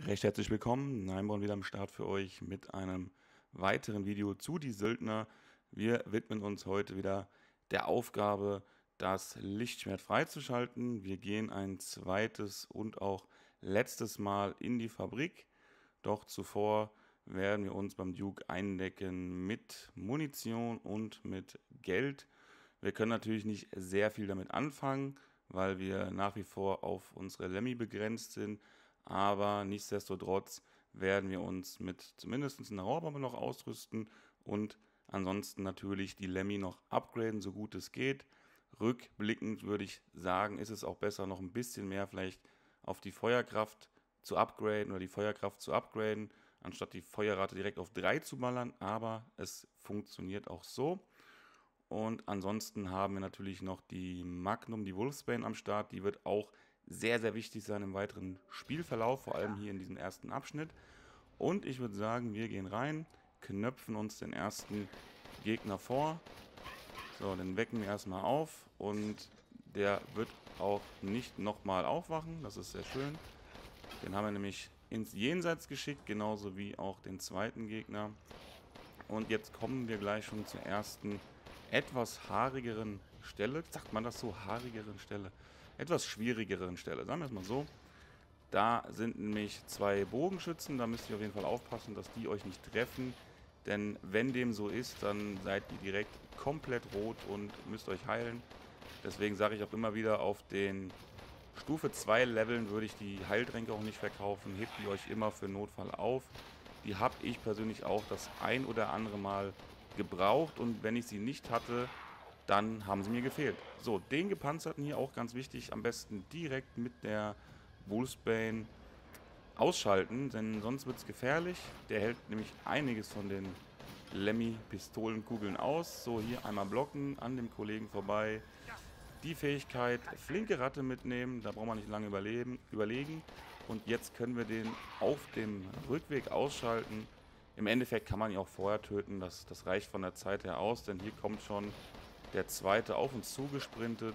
Recht herzlich willkommen, Neimborn wieder am Start für euch mit einem weiteren Video zu die Söldner. Wir widmen uns heute wieder der Aufgabe, das Lichtschwert freizuschalten. Wir gehen ein zweites und auch letztes Mal in die Fabrik. Doch zuvor werden wir uns beim Duke eindecken mit Munition und mit Geld. Wir können natürlich nicht sehr viel damit anfangen, weil wir nach wie vor auf unsere Lemmy begrenzt sind aber nichtsdestotrotz werden wir uns mit zumindest einer Rohrbombe noch ausrüsten und ansonsten natürlich die Lemmy noch upgraden, so gut es geht. Rückblickend würde ich sagen, ist es auch besser, noch ein bisschen mehr vielleicht auf die Feuerkraft zu upgraden oder die Feuerkraft zu upgraden, anstatt die Feuerrate direkt auf 3 zu ballern, aber es funktioniert auch so. Und ansonsten haben wir natürlich noch die Magnum, die Wolfsbane am Start, die wird auch sehr, sehr wichtig sein im weiteren Spielverlauf, vor allem hier in diesem ersten Abschnitt. Und ich würde sagen, wir gehen rein, knöpfen uns den ersten Gegner vor. So, den wecken wir erstmal auf und der wird auch nicht nochmal aufwachen. Das ist sehr schön. Den haben wir nämlich ins Jenseits geschickt, genauso wie auch den zweiten Gegner. Und jetzt kommen wir gleich schon zur ersten etwas haarigeren Stelle. Sagt man das so? Haarigeren Stelle? Etwas schwierigeren Stelle. Sagen wir es mal so. Da sind nämlich zwei Bogenschützen. Da müsst ihr auf jeden Fall aufpassen, dass die euch nicht treffen. Denn wenn dem so ist, dann seid ihr direkt komplett rot und müsst euch heilen. Deswegen sage ich auch immer wieder, auf den Stufe 2 Leveln würde ich die Heiltränke auch nicht verkaufen. Hebt die euch immer für Notfall auf. Die habe ich persönlich auch das ein oder andere Mal gebraucht. Und wenn ich sie nicht hatte, dann haben sie mir gefehlt. So, den gepanzerten hier auch ganz wichtig, am besten direkt mit der Wolfsbane ausschalten, denn sonst wird es gefährlich. Der hält nämlich einiges von den Lemmy-Pistolenkugeln aus. So, hier einmal blocken, an dem Kollegen vorbei. Die Fähigkeit flinke Ratte mitnehmen, da braucht man nicht lange überleben, überlegen. Und jetzt können wir den auf dem Rückweg ausschalten. Im Endeffekt kann man ihn auch vorher töten, das, das reicht von der Zeit her aus, denn hier kommt schon der zweite auf uns zugesprintet,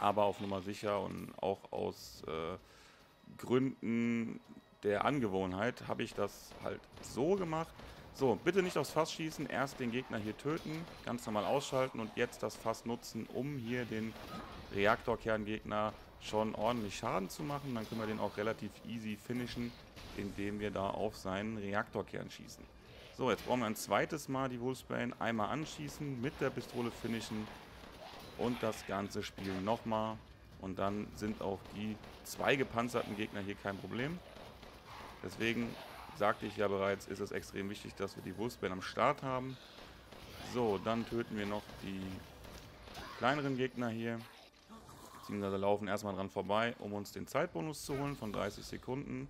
aber auf Nummer sicher und auch aus äh, Gründen der Angewohnheit habe ich das halt so gemacht. So, bitte nicht aufs Fass schießen, erst den Gegner hier töten, ganz normal ausschalten und jetzt das Fass nutzen, um hier den Reaktorkerngegner schon ordentlich Schaden zu machen. Dann können wir den auch relativ easy finishen, indem wir da auf seinen Reaktorkern schießen. So, jetzt brauchen wir ein zweites Mal die Wolfsbane. Einmal anschießen, mit der Pistole finishen und das ganze Spiel nochmal. Und dann sind auch die zwei gepanzerten Gegner hier kein Problem. Deswegen sagte ich ja bereits, ist es extrem wichtig, dass wir die Wolfsbane am Start haben. So, dann töten wir noch die kleineren Gegner hier. Beziehungsweise laufen erstmal dran vorbei, um uns den Zeitbonus zu holen von 30 Sekunden.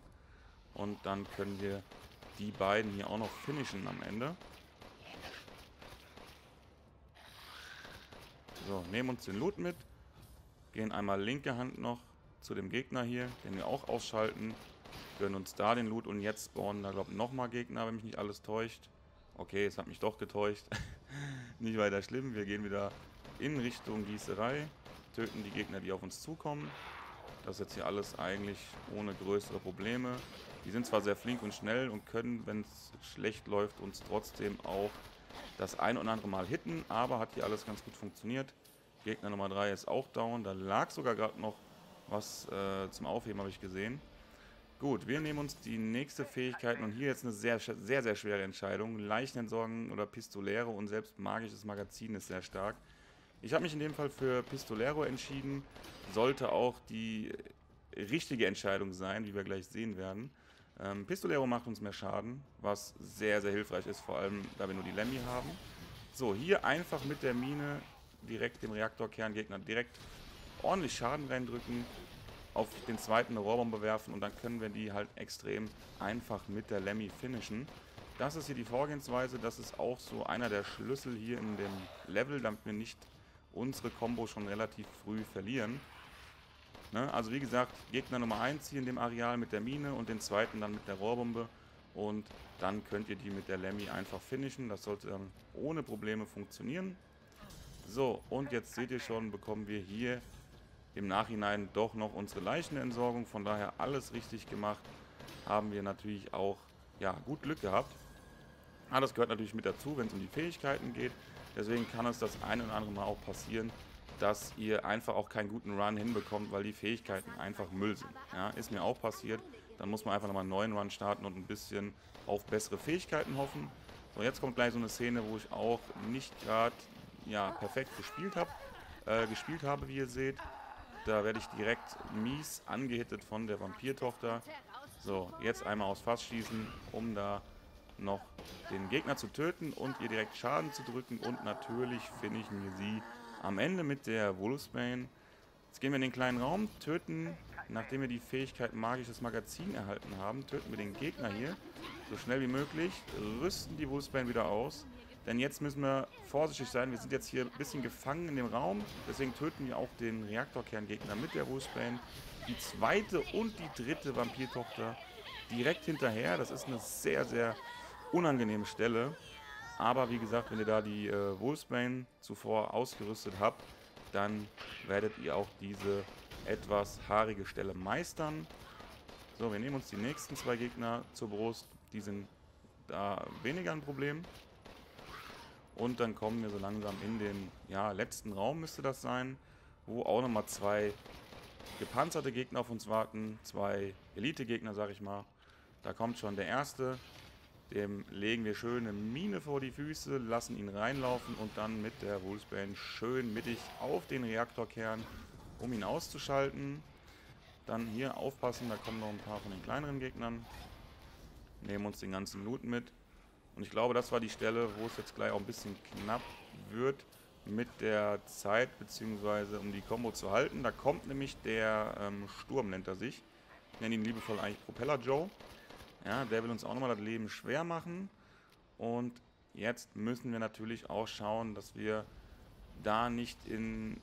Und dann können wir die beiden hier auch noch finishen am Ende. So, nehmen uns den Loot mit. Gehen einmal linke Hand noch zu dem Gegner hier, den wir auch ausschalten. Gönnen uns da den Loot und jetzt spawnen da, glaube ich, nochmal Gegner, wenn mich nicht alles täuscht. Okay, es hat mich doch getäuscht. nicht weiter schlimm. Wir gehen wieder in Richtung Gießerei. Töten die Gegner, die auf uns zukommen. Das ist jetzt hier alles eigentlich ohne größere Probleme. Die sind zwar sehr flink und schnell und können, wenn es schlecht läuft, uns trotzdem auch das ein oder andere Mal hitten, aber hat hier alles ganz gut funktioniert. Gegner Nummer 3 ist auch down. Da lag sogar gerade noch was äh, zum Aufheben, habe ich gesehen. Gut, wir nehmen uns die nächste Fähigkeit und hier jetzt eine sehr, sehr, sehr schwere Entscheidung. Leichenentsorgen oder Pistolero und selbst magisches Magazin ist sehr stark. Ich habe mich in dem Fall für Pistolero entschieden. Sollte auch die richtige Entscheidung sein, wie wir gleich sehen werden. Ähm, Pistolero macht uns mehr Schaden, was sehr, sehr hilfreich ist, vor allem da wir nur die Lemmy haben. So, hier einfach mit der Mine direkt dem Reaktorkerngegner direkt ordentlich Schaden reindrücken, auf den zweiten eine Rohrbombe werfen und dann können wir die halt extrem einfach mit der Lemmy finishen. Das ist hier die Vorgehensweise, das ist auch so einer der Schlüssel hier in dem Level, damit wir nicht unsere Combo schon relativ früh verlieren. Ne? Also wie gesagt, Gegner Nummer 1 hier in dem Areal mit der Mine und den zweiten dann mit der Rohrbombe. Und dann könnt ihr die mit der Lemmy einfach finishen. Das sollte dann ohne Probleme funktionieren. So, und jetzt seht ihr schon, bekommen wir hier im Nachhinein doch noch unsere Leichenentsorgung. Von daher alles richtig gemacht. haben wir natürlich auch ja, gut Glück gehabt. Aber das gehört natürlich mit dazu, wenn es um die Fähigkeiten geht. Deswegen kann es das ein oder andere Mal auch passieren, dass ihr einfach auch keinen guten Run hinbekommt, weil die Fähigkeiten einfach Müll sind. Ja, ist mir auch passiert. Dann muss man einfach nochmal einen neuen Run starten und ein bisschen auf bessere Fähigkeiten hoffen. So, jetzt kommt gleich so eine Szene, wo ich auch nicht gerade ja, perfekt gespielt habe, äh, gespielt habe, wie ihr seht. Da werde ich direkt mies angehittet von der Vampirtochter. So, jetzt einmal aus Fass schießen, um da noch den Gegner zu töten und ihr direkt Schaden zu drücken. Und natürlich finishen wir sie am Ende mit der Wolfsbane. Jetzt gehen wir in den kleinen Raum, töten, nachdem wir die Fähigkeit Magisches Magazin erhalten haben, töten wir den Gegner hier so schnell wie möglich, rüsten die Wolfsbane wieder aus. Denn jetzt müssen wir vorsichtig sein. Wir sind jetzt hier ein bisschen gefangen in dem Raum. Deswegen töten wir auch den Reaktorkerngegner mit der Wolfsbane. Die zweite und die dritte Vampirtochter direkt hinterher. Das ist eine sehr, sehr unangenehme Stelle. Aber wie gesagt, wenn ihr da die äh, Wolfsbane zuvor ausgerüstet habt, dann werdet ihr auch diese etwas haarige Stelle meistern. So, wir nehmen uns die nächsten zwei Gegner zur Brust. Die sind da weniger ein Problem. Und dann kommen wir so langsam in den ja, letzten Raum, müsste das sein, wo auch nochmal zwei gepanzerte Gegner auf uns warten. Zwei Elite-Gegner, sag ich mal. Da kommt schon der erste. Dem legen wir schön eine Mine vor die Füße, lassen ihn reinlaufen und dann mit der Wolfsbane schön mittig auf den Reaktorkern, um ihn auszuschalten. Dann hier aufpassen, da kommen noch ein paar von den kleineren Gegnern. Nehmen uns den ganzen Loot mit. Und ich glaube, das war die Stelle, wo es jetzt gleich auch ein bisschen knapp wird mit der Zeit, beziehungsweise um die Combo zu halten. Da kommt nämlich der ähm, Sturm, nennt er sich. Ich nenne ihn liebevoll eigentlich Propeller Joe. Ja, der will uns auch nochmal das Leben schwer machen. Und jetzt müssen wir natürlich auch schauen, dass wir da nicht in,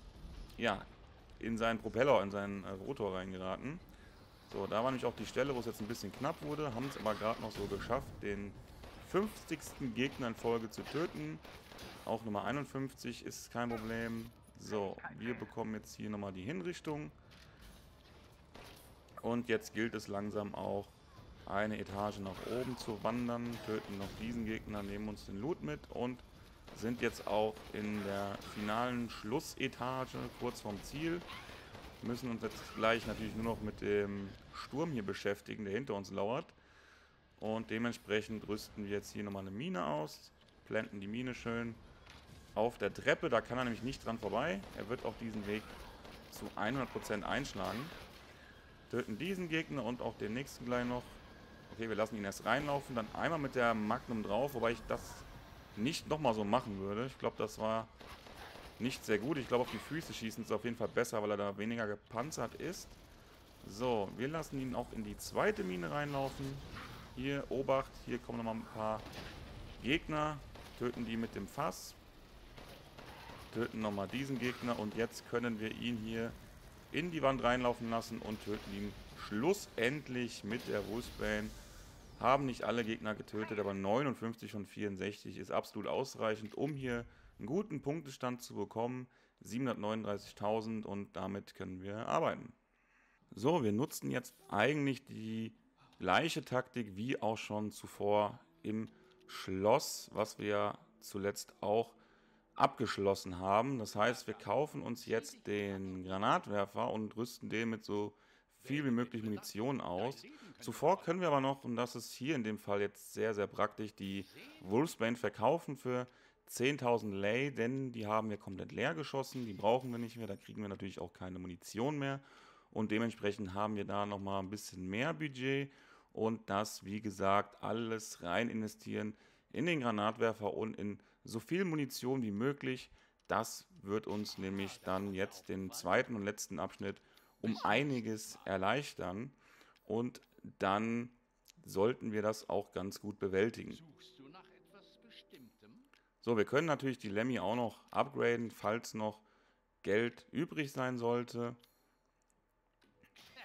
ja, in seinen Propeller, in seinen äh, Rotor reingeraten. So, da war nämlich auch die Stelle, wo es jetzt ein bisschen knapp wurde. Haben es aber gerade noch so geschafft, den 50. Gegner in Folge zu töten. Auch Nummer 51 ist kein Problem. So, wir bekommen jetzt hier nochmal die Hinrichtung. Und jetzt gilt es langsam auch, eine Etage nach oben zu wandern. Töten noch diesen Gegner, nehmen uns den Loot mit und sind jetzt auch in der finalen Schlussetage, kurz vorm Ziel. Müssen uns jetzt gleich natürlich nur noch mit dem Sturm hier beschäftigen, der hinter uns lauert. Und dementsprechend rüsten wir jetzt hier nochmal eine Mine aus. Blenden die Mine schön auf der Treppe. Da kann er nämlich nicht dran vorbei. Er wird auch diesen Weg zu 100% einschlagen. Töten diesen Gegner und auch den nächsten gleich noch. Okay, wir lassen ihn erst reinlaufen. Dann einmal mit der Magnum drauf. Wobei ich das nicht nochmal so machen würde. Ich glaube, das war nicht sehr gut. Ich glaube, auf die Füße schießen ist auf jeden Fall besser, weil er da weniger gepanzert ist. So, wir lassen ihn auch in die zweite Mine reinlaufen. Hier, Obacht, hier kommen nochmal ein paar Gegner. Töten die mit dem Fass. Töten nochmal diesen Gegner und jetzt können wir ihn hier in die Wand reinlaufen lassen und töten ihn schlussendlich mit der Wolfsbane. Haben nicht alle Gegner getötet, aber 59 von 64 ist absolut ausreichend, um hier einen guten Punktestand zu bekommen. 739.000 und damit können wir arbeiten. So, wir nutzen jetzt eigentlich die Gleiche Taktik wie auch schon zuvor im Schloss, was wir zuletzt auch abgeschlossen haben. Das heißt, wir kaufen uns jetzt den Granatwerfer und rüsten den mit so viel wie möglich Munition aus. Zuvor können wir aber noch, und das ist hier in dem Fall jetzt sehr, sehr praktisch, die Wolfsbane verkaufen für 10.000 Lay, denn die haben wir komplett leer geschossen, die brauchen wir nicht mehr, da kriegen wir natürlich auch keine Munition mehr und dementsprechend haben wir da nochmal ein bisschen mehr Budget und das, wie gesagt, alles rein investieren in den Granatwerfer und in so viel Munition wie möglich. Das wird uns nämlich dann jetzt den zweiten und letzten Abschnitt um einiges erleichtern und dann sollten wir das auch ganz gut bewältigen. So, wir können natürlich die Lemmy auch noch upgraden, falls noch Geld übrig sein sollte.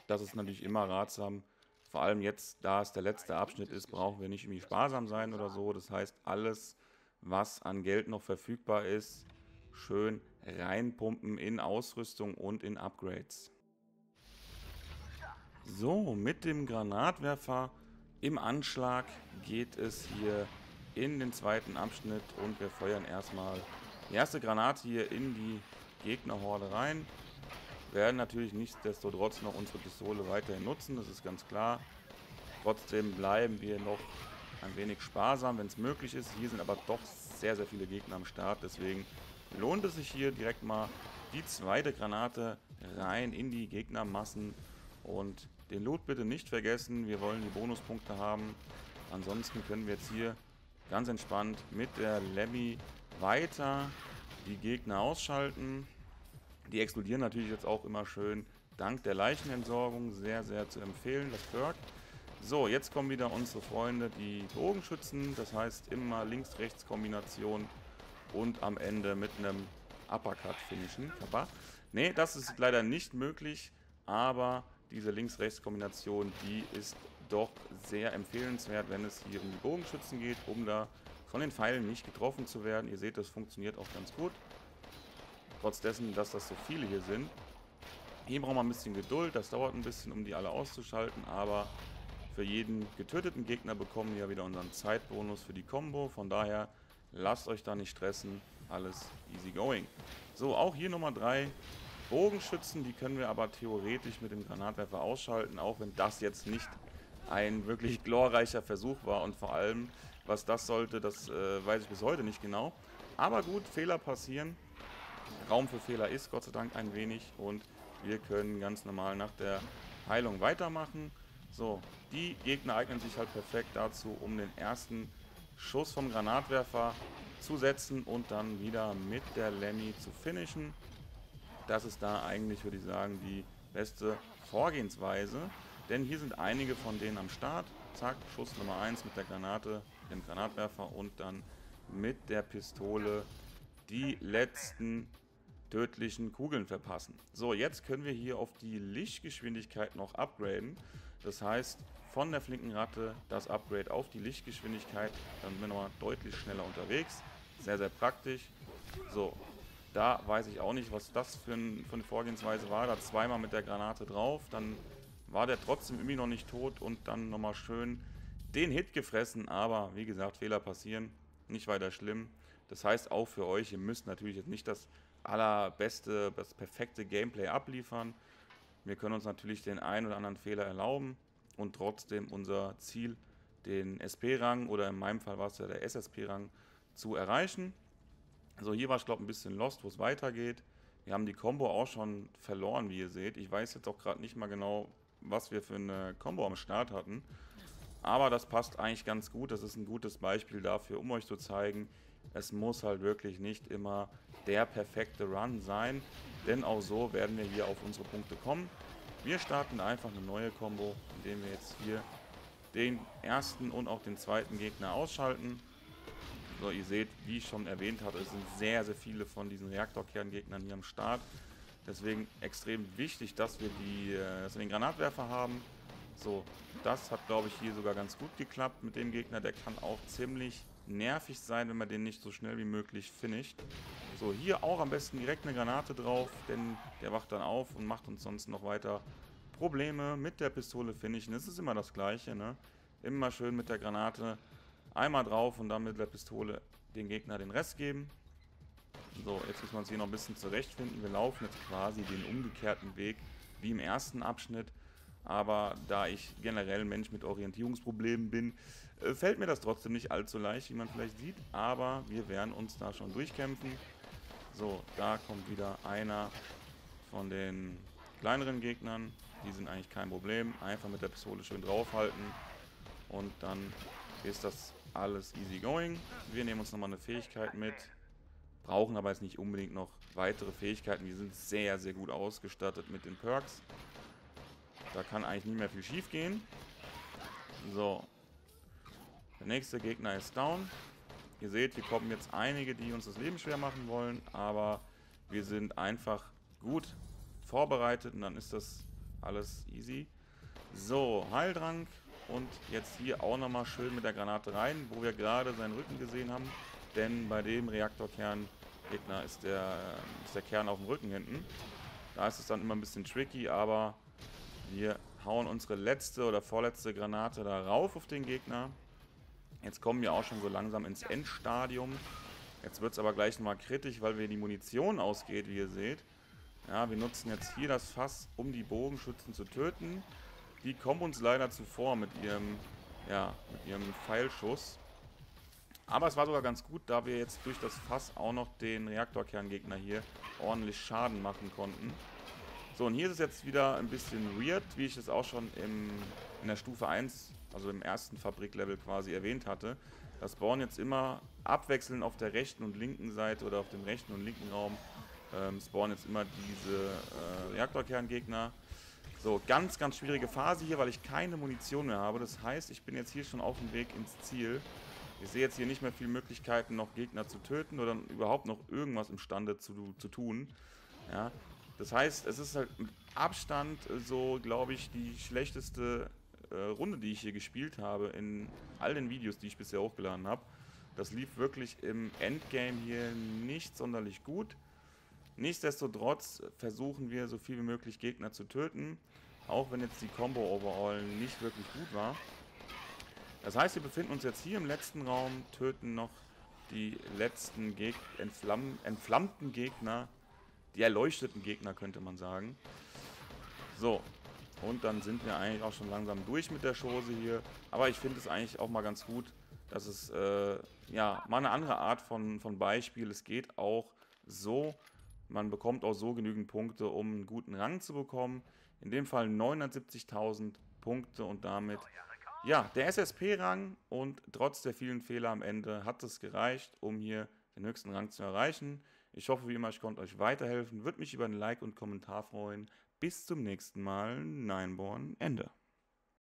Das ist natürlich immer ratsam, vor allem jetzt, da es der letzte Abschnitt ist, brauchen wir nicht irgendwie sparsam sein oder so. Das heißt, alles, was an Geld noch verfügbar ist, schön reinpumpen in Ausrüstung und in Upgrades. So, mit dem Granatwerfer Im Anschlag geht es hier in den zweiten Abschnitt und wir feuern erstmal die erste Granate hier in die Gegnerhorde rein. Werden natürlich nichtsdestotrotz noch unsere Pistole weiterhin nutzen, das ist ganz klar. Trotzdem bleiben wir noch ein wenig sparsam, wenn es möglich ist. Hier sind aber doch sehr, sehr viele Gegner am Start, deswegen lohnt es sich hier direkt mal die zweite Granate rein in die Gegnermassen und den Loot bitte nicht vergessen, wir wollen die Bonuspunkte haben. Ansonsten können wir jetzt hier ganz entspannt mit der Lemmy weiter die Gegner ausschalten. Die explodieren natürlich jetzt auch immer schön dank der Leichenentsorgung. Sehr, sehr zu empfehlen, das Perk. So, jetzt kommen wieder unsere Freunde, die Bogenschützen. Das heißt immer Links-Rechts-Kombination und am Ende mit einem Uppercut finishen. Ne, das ist leider nicht möglich, aber diese Links-Rechts-Kombination, die ist doch sehr empfehlenswert, wenn es hier um die Bogenschützen geht, um da von den Pfeilen nicht getroffen zu werden. Ihr seht, das funktioniert auch ganz gut. Trotz dessen, dass das so viele hier sind. Hier brauchen wir ein bisschen Geduld, das dauert ein bisschen, um die alle auszuschalten, aber für jeden getöteten Gegner bekommen wir ja wieder unseren Zeitbonus für die Combo. Von daher lasst euch da nicht stressen, alles easy going. So, auch hier Nummer 3, Bogenschützen, die können wir aber theoretisch mit dem Granatwerfer ausschalten, auch wenn das jetzt nicht ein wirklich glorreicher Versuch war und vor allem, was das sollte, das äh, weiß ich bis heute nicht genau. Aber gut, Fehler passieren. Raum für Fehler ist Gott sei Dank ein wenig und wir können ganz normal nach der Heilung weitermachen. So, die Gegner eignen sich halt perfekt dazu, um den ersten Schuss vom Granatwerfer zu setzen und dann wieder mit der Lemmy zu finishen. Das ist da eigentlich, würde ich sagen, die beste Vorgehensweise. Denn hier sind einige von denen am Start. Zack, Schuss Nummer 1 mit der Granate, dem Granatwerfer und dann mit der Pistole die letzten tödlichen Kugeln verpassen. So, jetzt können wir hier auf die Lichtgeschwindigkeit noch upgraden. Das heißt, von der flinken Ratte das Upgrade auf die Lichtgeschwindigkeit, dann sind wir nochmal deutlich schneller unterwegs. Sehr, sehr praktisch. So, da weiß ich auch nicht, was das für, ein, für eine Vorgehensweise war. Da zweimal mit der Granate drauf, dann war der trotzdem irgendwie noch nicht tot und dann nochmal schön den Hit gefressen. Aber wie gesagt, Fehler passieren, nicht weiter schlimm. Das heißt auch für euch, ihr müsst natürlich jetzt nicht das allerbeste, das perfekte Gameplay abliefern. Wir können uns natürlich den einen oder anderen Fehler erlauben und trotzdem unser Ziel, den SP-Rang oder in meinem Fall war es ja der SSP-Rang, zu erreichen. Also hier war ich glaube ein bisschen lost, wo es weitergeht. Wir haben die Combo auch schon verloren, wie ihr seht. Ich weiß jetzt auch gerade nicht mal genau, was wir für eine Combo am Start hatten. Aber das passt eigentlich ganz gut. Das ist ein gutes Beispiel dafür, um euch zu zeigen, es muss halt wirklich nicht immer der perfekte Run sein. Denn auch so werden wir hier auf unsere Punkte kommen. Wir starten einfach eine neue Combo, indem wir jetzt hier den ersten und auch den zweiten Gegner ausschalten. So, ihr seht, wie ich schon erwähnt hatte, es sind sehr, sehr viele von diesen Reaktorkerngegnern hier am Start. Deswegen extrem wichtig, dass wir, die, äh, dass wir den Granatwerfer haben. So, das hat, glaube ich, hier sogar ganz gut geklappt mit dem Gegner. Der kann auch ziemlich nervig sein, wenn man den nicht so schnell wie möglich finisht. So, hier auch am besten direkt eine Granate drauf, denn der wacht dann auf und macht uns sonst noch weiter Probleme mit der Pistole finishen. Es ist immer das Gleiche, ne? Immer schön mit der Granate einmal drauf und dann mit der Pistole den Gegner den Rest geben. So, jetzt müssen wir uns hier noch ein bisschen zurechtfinden. Wir laufen jetzt quasi den umgekehrten Weg wie im ersten Abschnitt. Aber da ich generell ein Mensch mit Orientierungsproblemen bin, äh, fällt mir das trotzdem nicht allzu leicht, wie man vielleicht sieht. Aber wir werden uns da schon durchkämpfen. So, da kommt wieder einer von den kleineren Gegnern. Die sind eigentlich kein Problem. Einfach mit der Pistole schön draufhalten. Und dann ist das alles easy going. Wir nehmen uns nochmal eine Fähigkeit mit. Brauchen aber jetzt nicht unbedingt noch weitere Fähigkeiten. Wir sind sehr, sehr gut ausgestattet mit den Perks. Da kann eigentlich nicht mehr viel schief gehen. So. Der nächste Gegner ist down. Ihr seht, hier kommen jetzt einige, die uns das Leben schwer machen wollen, aber wir sind einfach gut vorbereitet und dann ist das alles easy. So, Heildrang und jetzt hier auch nochmal schön mit der Granate rein, wo wir gerade seinen Rücken gesehen haben, denn bei dem Reaktorkern Gegner ist der, ist der Kern auf dem Rücken hinten. Da ist es dann immer ein bisschen tricky, aber wir hauen unsere letzte oder vorletzte Granate da rauf auf den Gegner. Jetzt kommen wir auch schon so langsam ins Endstadium. Jetzt wird es aber gleich nochmal kritisch, weil wir die Munition ausgeht, wie ihr seht. Ja, wir nutzen jetzt hier das Fass, um die Bogenschützen zu töten. Die kommen uns leider zuvor mit ihrem, ja, mit ihrem Pfeilschuss. Aber es war sogar ganz gut, da wir jetzt durch das Fass auch noch den Reaktorkerngegner hier ordentlich Schaden machen konnten. So, und hier ist es jetzt wieder ein bisschen weird, wie ich es auch schon im, in der Stufe 1, also im ersten Fabriklevel quasi erwähnt hatte. Das spawnen jetzt immer abwechselnd auf der rechten und linken Seite oder auf dem rechten und linken Raum ähm, spawnen jetzt immer diese äh, Reaktorkerngegner. So, ganz, ganz schwierige Phase hier, weil ich keine Munition mehr habe. Das heißt, ich bin jetzt hier schon auf dem Weg ins Ziel. Ich sehe jetzt hier nicht mehr viele Möglichkeiten, noch Gegner zu töten oder überhaupt noch irgendwas imstande zu, zu tun. Ja, das heißt, es ist halt mit Abstand so, glaube ich, die schlechteste äh, Runde, die ich hier gespielt habe in all den Videos, die ich bisher hochgeladen habe. Das lief wirklich im Endgame hier nicht sonderlich gut. Nichtsdestotrotz versuchen wir so viel wie möglich Gegner zu töten, auch wenn jetzt die Combo Overall nicht wirklich gut war. Das heißt, wir befinden uns jetzt hier im letzten Raum, töten noch die letzten Geg entflamm entflammten Gegner, die erleuchteten Gegner könnte man sagen. So, und dann sind wir eigentlich auch schon langsam durch mit der Chose hier. Aber ich finde es eigentlich auch mal ganz gut, dass es äh, ja mal eine andere Art von, von Beispiel. Es geht auch so, man bekommt auch so genügend Punkte, um einen guten Rang zu bekommen. In dem Fall 970.000 Punkte und damit, ja, der SSP-Rang und trotz der vielen Fehler am Ende hat es gereicht, um hier den höchsten Rang zu erreichen. Ich hoffe wie immer, ich konnte euch weiterhelfen. Würde mich über ein Like und Kommentar freuen. Bis zum nächsten Mal. Nineborn, Ende.